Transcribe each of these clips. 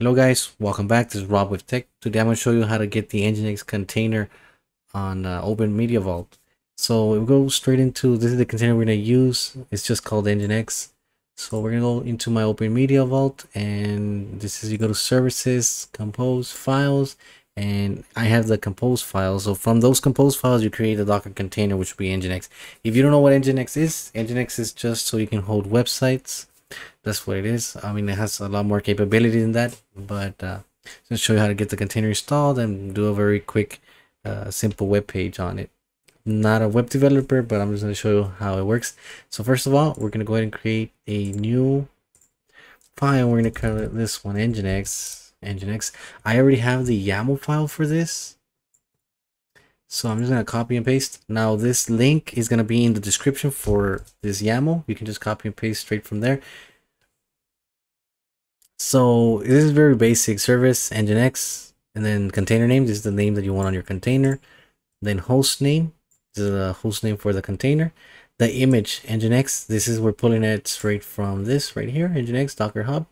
Hello guys, welcome back. This is Rob with Tech. Today I'm going to show you how to get the Nginx container on uh, Open Media Vault. So we'll go straight into, this is the container we're going to use. It's just called Nginx. So we're going to go into my Open Media Vault and this is, you go to Services, Compose, Files, and I have the Compose files. So from those Compose files, you create a Docker container, which will be Nginx. If you don't know what Nginx is, Nginx is just so you can hold websites that's what it is. I mean it has a lot more capability than that but uh just show you how to get the container installed and do a very quick uh, simple web page on it. Not a web developer but i'm just going to show you how it works. So first of all we're going to go ahead and create a new file. We're going to call it this one nginx nginx. I already have the yaml file for this so i'm just going to copy and paste. Now this link is going to be in the description for this yaml. You can just copy and paste straight from there. So this is very basic service nginx and then container name. This is the name that you want on your container. Then host name. This is the host name for the container. The image nginx. This is we're pulling it straight from this right here nginx docker hub.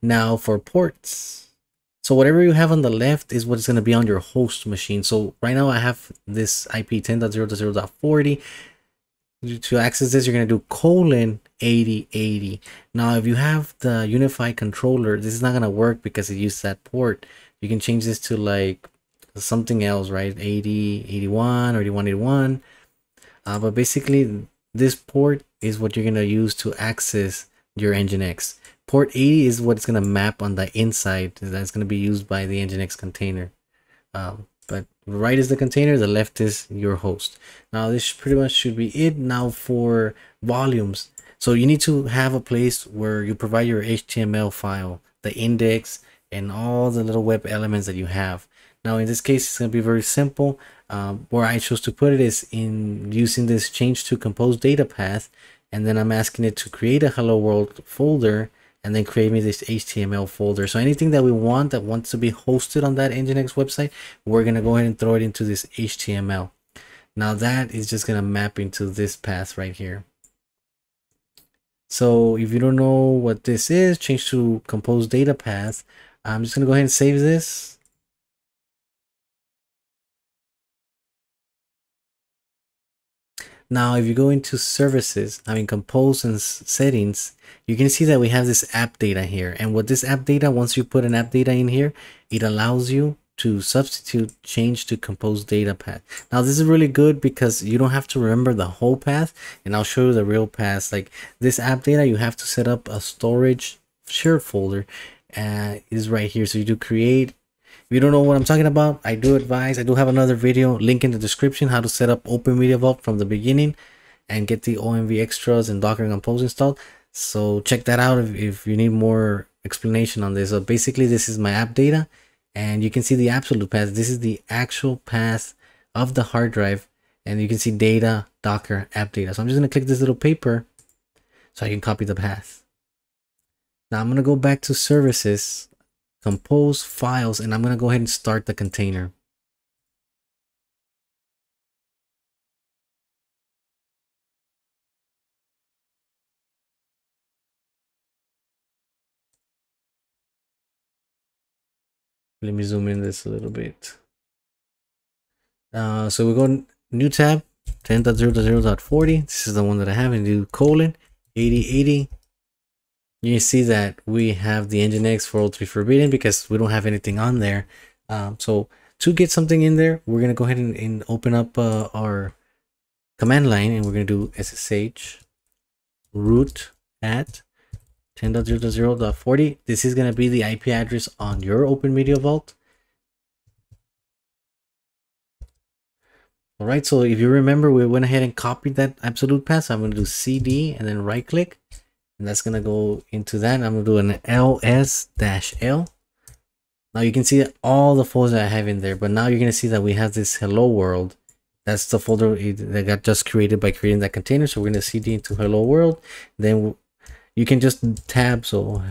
Now for ports so whatever you have on the left is what's going to be on your host machine so right now i have this ip 10.0.0.40 to access this, you're going to do colon 8080. Now, if you have the UniFi controller, this is not going to work because it uses that port. You can change this to like something else, right? 80, 81, or 8181. Uh, but basically, this port is what you're going to use to access your Nginx. Port 80 is what it's going to map on the inside. That's going to be used by the Nginx container. Um, but right is the container the left is your host now this pretty much should be it now for volumes so you need to have a place where you provide your html file the index and all the little web elements that you have now in this case it's going to be very simple um, where i chose to put it is in using this change to compose data path and then i'm asking it to create a hello world folder and then create me this HTML folder. So anything that we want that wants to be hosted on that Nginx website, we're going to go ahead and throw it into this HTML. Now that is just going to map into this path right here. So if you don't know what this is, change to compose data path. I'm just going to go ahead and save this. Now, if you go into services, I mean, compose and settings, you can see that we have this app data here. And what this app data, once you put an app data in here, it allows you to substitute change to compose data path. Now, this is really good because you don't have to remember the whole path. And I'll show you the real path. Like this app data, you have to set up a storage shared folder uh, is right here. So you do create if you don't know what I'm talking about, I do advise, I do have another video, link in the description, how to set up Open Media Vault from the beginning and get the OMV extras and Docker Compose installed. So check that out if, if you need more explanation on this. So basically this is my app data and you can see the absolute path. This is the actual path of the hard drive and you can see data, Docker, app data. So I'm just going to click this little paper so I can copy the path. Now I'm going to go back to services compose files, and I'm going to go ahead and start the container. Let me zoom in this a little bit. Uh, so we go new tab 10.0.0.40. This is the one that I have and do colon 8080 you see that we have the Nginx 403 forbidden because we don't have anything on there. Um, so to get something in there, we're going to go ahead and, and open up uh, our command line and we're going to do SSH root at 10.0.0.40. This is going to be the IP address on your Open Media Vault. All right, so if you remember, we went ahead and copied that absolute path. So I'm going to do CD and then right click and that's gonna go into that. I'm gonna do an ls dash l. Now you can see all the folders i have in there but now you're gonna see that we have this hello world. That's the folder that got just created by creating that container. So we're gonna cd into hello world. Then you can just tab so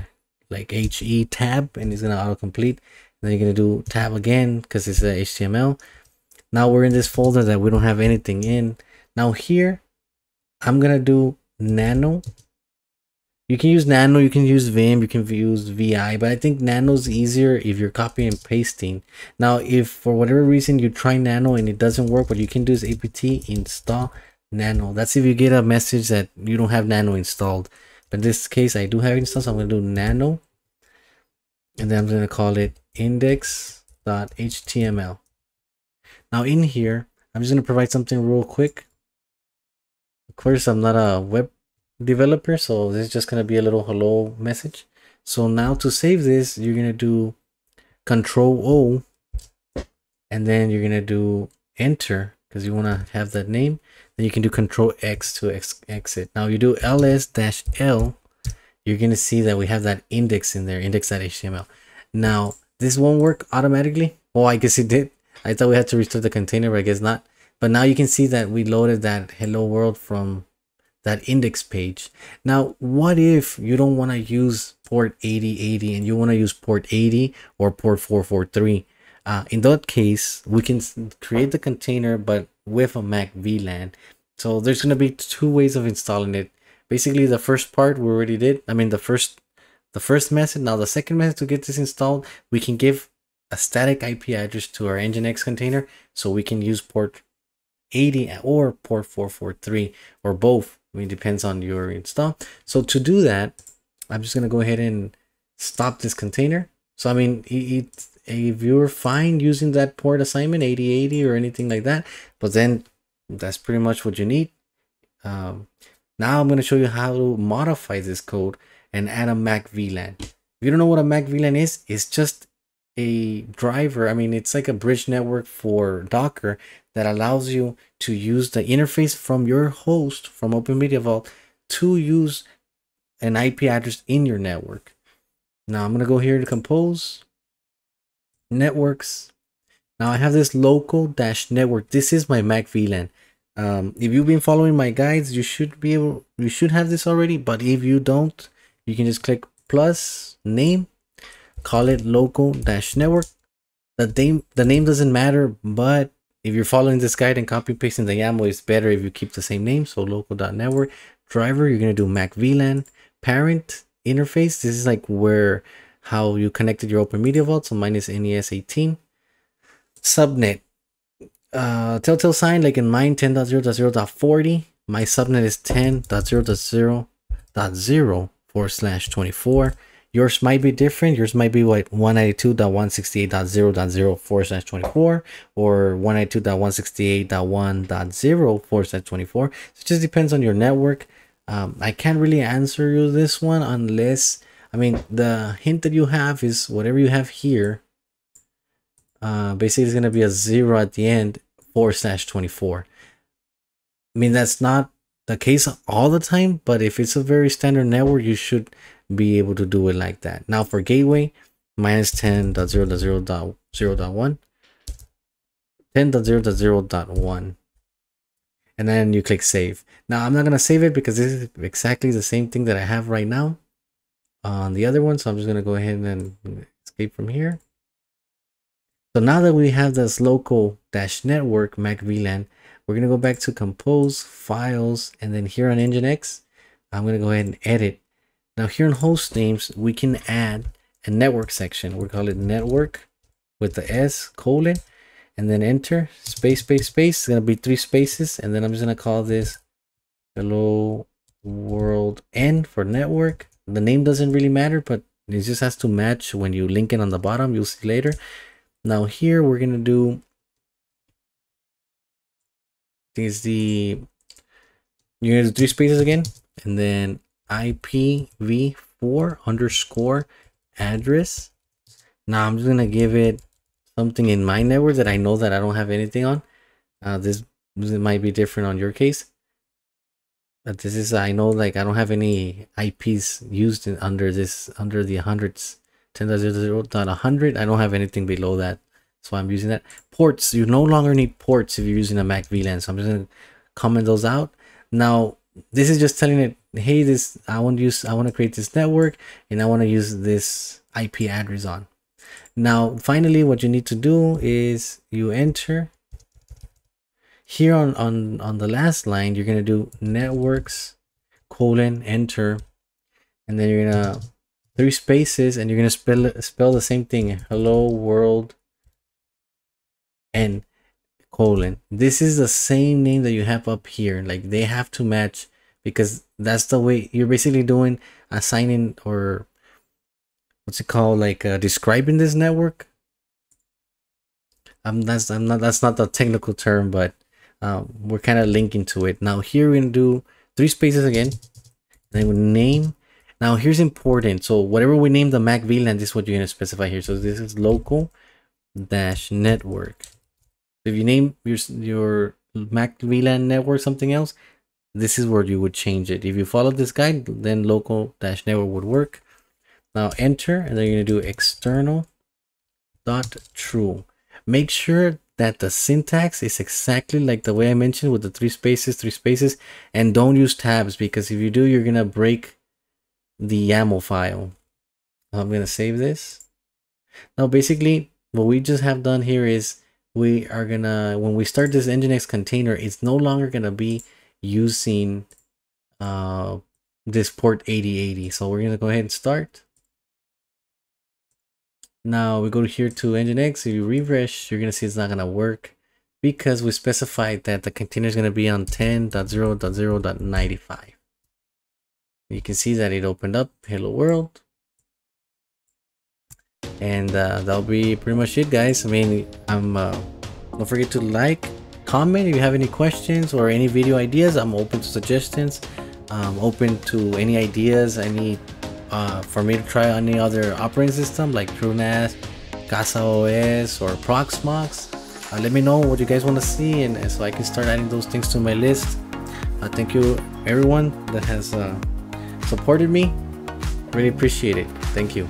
like he tab and it's gonna autocomplete. Then you're gonna do tab again because it's a html now we're in this folder that we don't have anything in. Now here i'm gonna do nano you can use Nano, you can use Vim, you can use VI, but I think Nano's easier if you're copying and pasting. Now, if for whatever reason you try Nano and it doesn't work, what you can do is apt install Nano. That's if you get a message that you don't have Nano installed. But in this case, I do have it installed, so I'm going to do Nano. And then I'm going to call it index.html. Now in here, I'm just going to provide something real quick. Of course, I'm not a web developer so this is just going to be a little hello message. So now to save this you're going to do control o and then you're going to do enter because you want to have that name. Then you can do control x to ex exit. Now you do ls dash l you're going to see that we have that index in there index.html now this won't work automatically. Oh i guess it did. I thought we had to restore the container but i guess not. But now you can see that we loaded that hello world from that index page. Now, what if you don't want to use port 8080 and you want to use port 80 or port 443? Uh, in that case, we can create the container, but with a Mac VLAN. So there's going to be two ways of installing it. Basically, the first part we already did. I mean, the first the first method. Now, the second method to get this installed, we can give a static IP address to our Nginx container, so we can use port 80 or port 443 or both I mean, depends on your install. So to do that, I'm just going to go ahead and stop this container. So, I mean, it, if you're fine using that port assignment 8080 or anything like that, but then that's pretty much what you need. Um, now I'm going to show you how to modify this code and add a Mac VLAN. If you don't know what a Mac VLAN is, it's just a driver. I mean, it's like a bridge network for Docker that allows you to use the interface from your host from Open Media Vault to use an IP address in your network. Now I'm going to go here to compose networks. Now I have this local dash network. This is my Mac VLAN. Um, if you've been following my guides, you should be able, you should have this already. But if you don't, you can just click plus name, call it local dash network. The name, the name doesn't matter, but if you're following this guide and copy pasting the YAML, it's better if you keep the same name. So local.network driver, you're going to do Mac VLAN parent interface. This is like where how you connected your Open Media Vault. So mine is ens18. Subnet. Uh, telltale sign like in mine 10.0.0.40. My subnet is 10.0.0.0 forward slash 24. Yours might be different. Yours might be like 192.168.0.0 forward slash 24 or 192.168.1.0 forward slash 24. So it just depends on your network. Um, I can't really answer you this one unless, I mean, the hint that you have is whatever you have here. Uh, basically, it's going to be a zero at the end forward slash 24. I mean, that's not the case all the time, but if it's a very standard network, you should be able to do it like that. Now for gateway, minus 10.0.0.0.1, 10.0.0.1, and then you click save. Now I'm not going to save it because this is exactly the same thing that I have right now on the other one. So I'm just going to go ahead and escape from here. So now that we have this local dash network Mac VLAN, we're going to go back to compose files and then here on Nginx, I'm going to go ahead and edit now here in host names, we can add a network section. We call it network with the S colon and then enter space, space, space. It's going to be three spaces. And then I'm just going to call this hello world N for network. The name doesn't really matter, but it just has to match when you link it on the bottom. You'll see later. Now here we're going to do is the you're to do three spaces again and then IPv4 underscore address. Now I'm just gonna give it something in my network that I know that I don't have anything on. Uh, this, this might be different on your case. But this is I know like I don't have any IPs used in, under this under the hundreds 10.0.100. I don't have anything below that. So I'm using that. Ports, you no longer need ports if you're using a Mac VLAN. So I'm just gonna comment those out. Now this is just telling it hey this i want to use i want to create this network and i want to use this ip address on now finally what you need to do is you enter here on on on the last line you're to do networks colon enter and then you're gonna three spaces and you're gonna spell spell the same thing hello world and colon this is the same name that you have up here like they have to match because that's the way you're basically doing assigning or what's it called like uh, describing this network um that's i'm not that's not the technical term but um, we're kind of linking to it now here we're gonna do three spaces again then we name now here's important. So whatever we name the Mac VLAN, this is what you're gonna specify here. So this is local dash network. If you name your your Mac VLAN network something else, this is where you would change it. If you follow this guide, then local dash network would work. Now enter, and then you're gonna do external dot true. Make sure that the syntax is exactly like the way I mentioned with the three spaces, three spaces, and don't use tabs because if you do, you're gonna break the YAML file. I'm going to save this. Now, basically, what we just have done here is we are to, when we start this Nginx container, it's no longer to be using uh, this port 8080. So we're to go ahead and start. Now we go here to Nginx. If you refresh, you're to see it's not to work because we specified that the container is to be on 10.0.0.95 you can see that it opened up hello world and uh, that'll be pretty much it guys i mean i'm uh, don't forget to like comment if you have any questions or any video ideas i'm open to suggestions i'm open to any ideas any uh, for me to try any other operating system like TrueNAS, Casa OS or Proxmox. Uh, let me know what you guys want to see and, and, so I can start adding those things to my list. Uh, thank you everyone that has uh, supported me. Really appreciate it. Thank you.